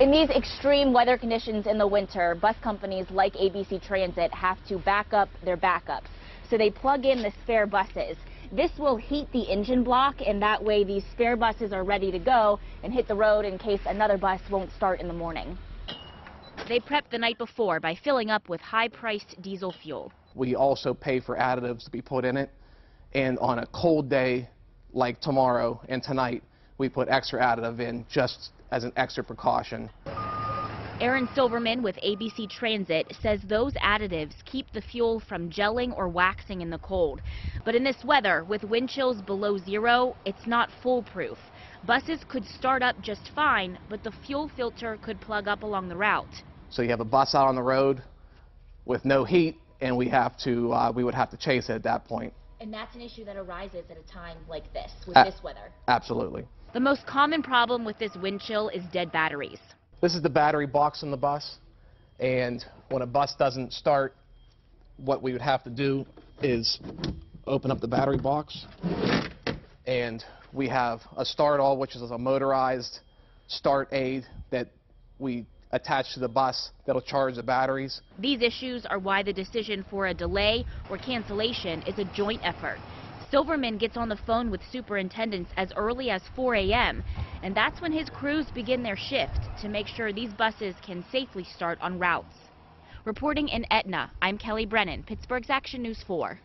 In these extreme weather conditions in the winter, bus companies like ABC Transit have to back up their backups. So they plug in the spare buses. This will heat the engine block, and that way these spare buses are ready to go and hit the road in case another bus won't start in the morning. They prep the night before by filling up with high-priced diesel fuel. We also pay for additives to be put in it. And on a cold day like tomorrow and tonight, we put extra additive in just as an extra precaution. Aaron Silverman with ABC Transit says those additives keep the fuel from gelling or waxing in the cold. But in this weather, with wind chills below zero, it's not foolproof. Buses could start up just fine, but the fuel filter could plug up along the route. So you have a bus out on the road with no heat, and we have to, uh, we would have to chase it at that point. And that's an issue that arises at a time like this, with Uh, this weather. Absolutely. The most common problem with this wind chill is dead batteries. This is the battery box on the bus, and when a bus doesn't start, what we would have to do is open up the battery box, and we have a start all, which is a motorized start aid that we attach to the bus that'll charge the batteries. These issues are why the decision for a delay or cancellation is a joint effort. Silverman gets on the phone with superintendents as early as 4 a.m., and that's when his crews begin their shift to make sure these buses can safely start on routes. Reporting in Etna, I'm Kelly Brennan, Pittsburgh's Action News 4.